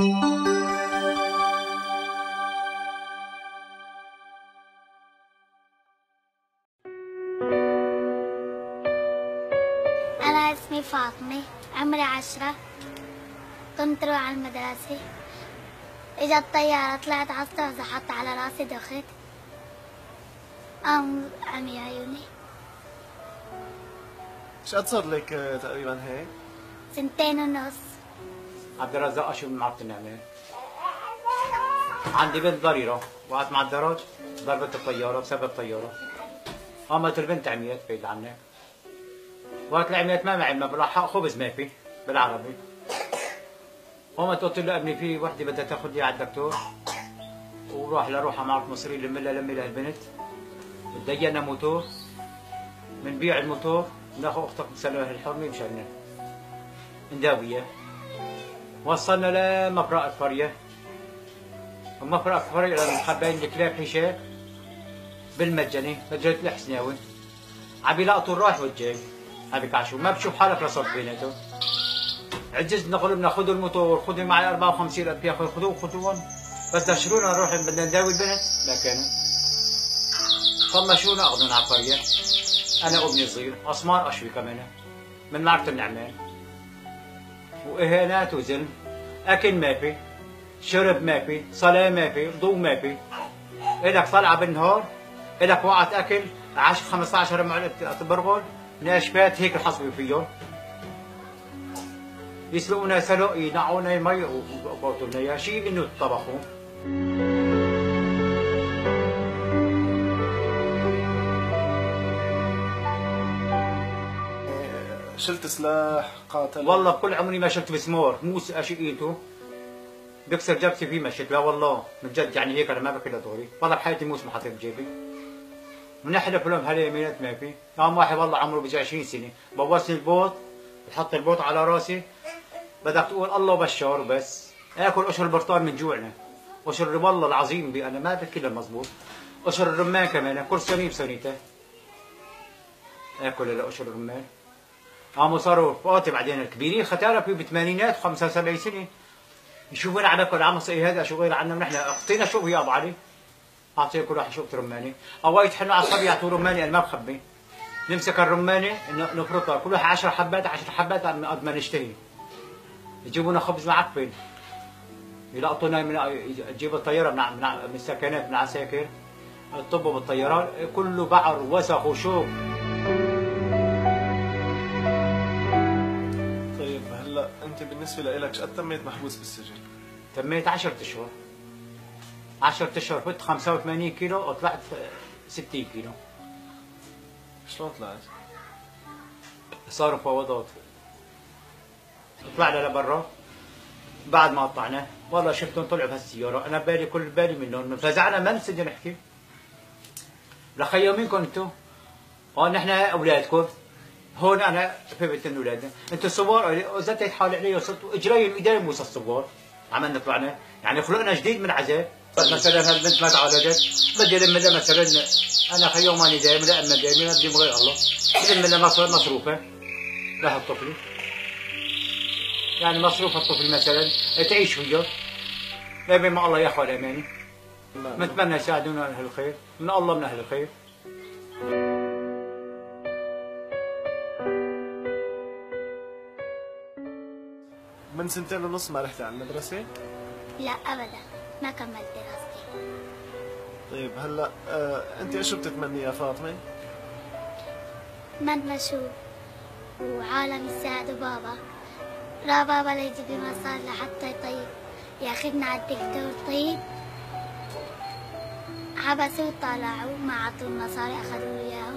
أنا اسمي فاطمة عمري عشرة كنت روح على المدرسة. إجت طيارة طلعت على السطح زحطت على رأسي دخت قام عمي عيوني. إيش قد صار لك آه، تقريبا هيك؟ سنتين ونص. عبد الرزاق أشوف من معرفة النعمة عندي بنت ضريرة وقعت مع الدرج ضربت الطيارة بسبب طيارة. قامت البنت عميت بعيد عنك وقت العميت ما معي ما بلحق خبز ما في بالعربي. قامت قلت له ابني في وحدة بدها تاخذ لي على الدكتور. وروح لروحها معرض مصري لم لها لمي للبنت تدينا موتور. بنبيع الموتور بناخذ أختك بسلمها الحرمه مشان نداويه وصلنا لمفرقة قرية ومفرقة قرية لمحبين الكلاب حشاك بالمجاني مجاني الحسناوي. عم يلقطوا الرايح والجاي هذيك عشو ما بشوف حالك لصوت بيناتهم. عجزنا قلنا خذوا الموتور خذوا معي 54 ألف ياخذ خذوه خذوهم. بس دشرونا نروح بدنا نداوي البنت ما كانوا. طمشونا أخذونا على القرية أنا وابني الصغير أسمار أشوي كمان. من معرفة النعمان. واهانات وظلم أكل ما في شرب ما في صلاة ما في ضوء ما في. إلك طلعه بالنهار إلك وقعت أكل 10 15 معلقه برغل ناشفات هيك حصبوا فيهم. يسلقونا سلق ينعونا مي وبوتوا لنا اياه شيء إنه طبخوا شلت سلاح قاتل. والله بكل عمري ما شلت مسمار. موس اشقيته بكسر جبتي فيه ما شلت. لا والله من جد يعني هيك أنا ما بكل دوري والله بحياتي موس ما حطيت بجيبي. ونحلف لهم هلأ يمينات ما في. قام واحد والله عمره بيجي 20 سنة. بوصني البوط بحط البوط على راسي. بدك تقول الله بشار بس. آكل قشر البرتقال من جوعنا. قشر والله العظيم بي أنا ما بكل مزبوط قشر الرمان كمان. كل سنة بسنيته آكل قشر الرمان. قاموا صاروا رفقاتي بعدين الكبيرين. ختارة في بالثمانينات 75 سنة. يشوفونا على كل عم صي هذا شو غير عنا نحن اختينا شوف يا أبو علي. أعطيه كل واحد شوف رماني. أو يتحنوا على الصبي يعطوا رماني أنا ما بخبي. نمسك الرمانة ن- نفرطها. كل واحد 10 حبات 10 حبات قد ما نشتهي يجيبونا خبز معفن يلقطونا من تجيب الطيارة من من السكنات من العساكر. الطب بالطيارات كله بعر وسخ وشوك. انت بالنسبة لك إيش قد تميت محبوس بالسجن؟ تميت 10 أشهر. 10 أشهر فت 85 كيلو وطلعت 60 كيلو. شلون طلعت؟ صاروا فوضات طلعنا لبرا. بعد ما قطعنا والله شفتهم طلعوا بهالسيارة. أنا بالي كل بالي منهم. فزعنا ما نسجل نحكي. لخيو مين كنتوا؟ هون نحن أولادكم. هون أنا في بيت أولادنا أنتوا الصغار زدت حالي علي وصلتوا إجري الإيدين موسى الصغار عملنا طلعنا يعني خلقنا جديد من عذاب مثلا هالبنت ما تعالجت بدي ألم لها مثلا أنا خيو ماني دايم لا أما دايم ما بدي غير الله. ألم لها مصر- مصروفة. لهالطفل يعني مصروف الطفل مثلا. تعيش فيه لا بما الله ياخذ اماني نتمنى يساعدونا أهل الخير. من الله من أهل الخير. من سنتين ونص ما رحتي على المدرسة؟ لا أبدا. ما كملت دراستي. طيب هلأ آه انت إيش بتتمني يا فاطمة؟ من مشهور وعالم يساعدوا بابا را بابا ليجيب لي مصاري لحتى يطيب. ياخذنا على الدكتور طيب. حبسوا طلعوا ما عطوا المصاري أخذوا إياها